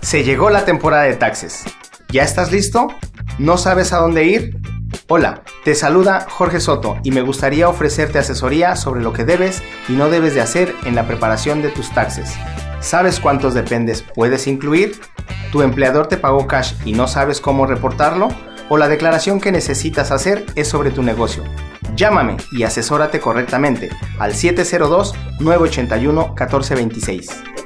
Se llegó la temporada de taxes. ¿Ya estás listo? ¿No sabes a dónde ir? Hola, te saluda Jorge Soto y me gustaría ofrecerte asesoría sobre lo que debes y no debes de hacer en la preparación de tus taxes. ¿Sabes cuántos dependes puedes incluir? ¿Tu empleador te pagó cash y no sabes cómo reportarlo? ¿O la declaración que necesitas hacer es sobre tu negocio? Llámame y asesórate correctamente al 702-981-1426.